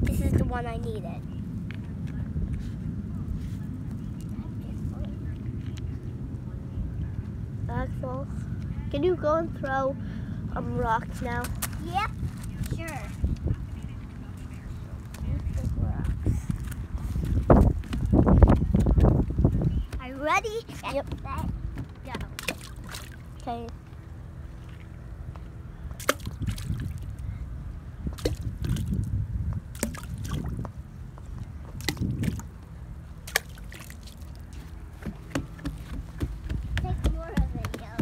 this is the one I needed. Axel, can you go and throw um, rocks now? Yep, sure. Are you ready? Yep. Go. Okay. Take more of it, yo.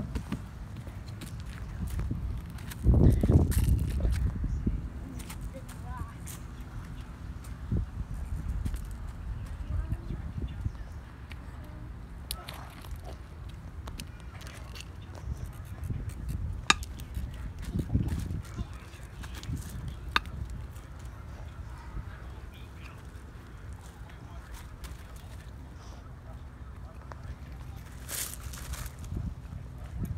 Big rocks.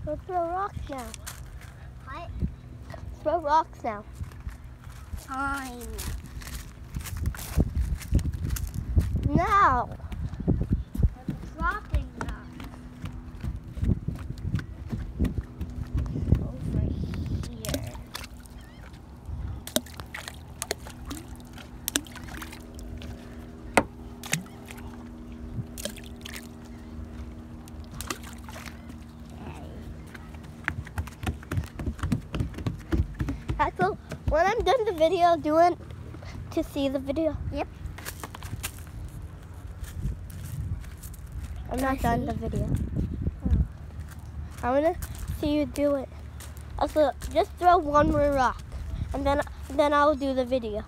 Go throw rocks now. What? Throw rocks now. Fine. Now. Axel, when I'm done the video, do it to see the video? Yep. I'm Can I not done see? the video. Oh. I want to see you do it. Also, just throw one more rock, and then then I'll do the video.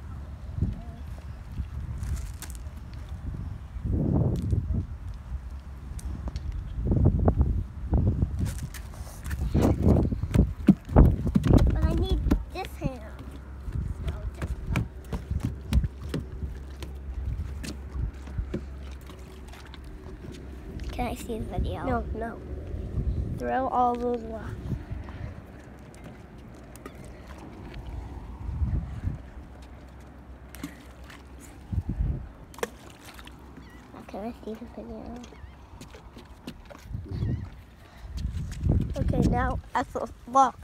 But I need this hand. Can I see the video? No, no. Throw all those rocks. Can I see the video? Okay, now Axel, look.